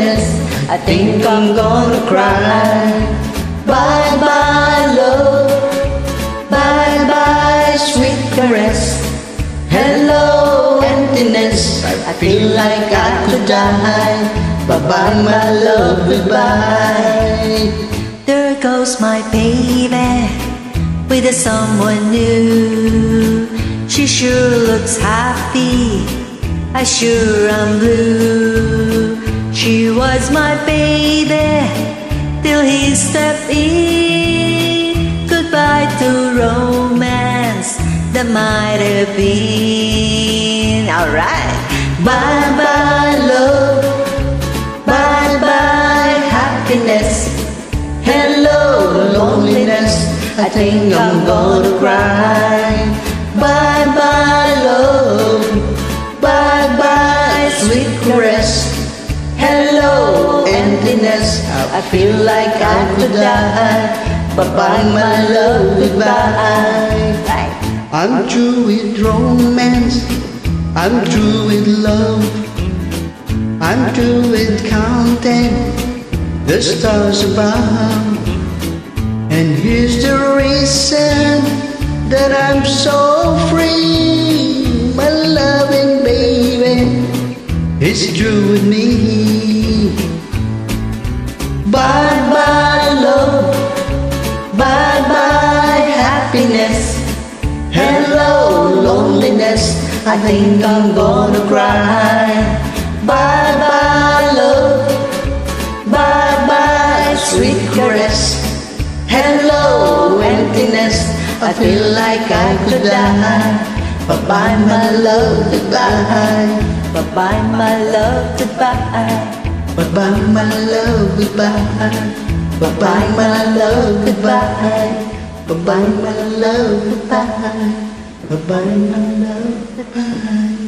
I think I'm gonna cry. Bye bye, love. Bye bye, sweet caress. Hello, emptiness. I feel like I could die. Bye bye, my love, goodbye. There goes my baby with someone new. She sure looks happy. I sure am blue. She was my baby till he stepped in. Goodbye to romance that might have been. Alright. Bye bye, love. Bye bye, happiness. Hello, loneliness. I think I'm gonna cry. Bye bye, emptiness. I feel like I could die. But bye, my love, goodbye. I'm through with romance. I'm through with love. I'm through with counting the stars above. And here's the reason that I'm so free. My loving baby is true with me. Bye bye, love. Bye bye, happiness. Hello, loneliness. I think I'm gonna cry. Bye bye, love. Bye bye, sweet caress. Hello, emptiness. I feel like I could die. Bye bye, my love, goodbye. Bye bye, my love, goodbye. Bye bye, my love, goodbye. Bye bye, my love, goodbye. Bye bye, my love, goodbye. Bye bye, my love, goodbye.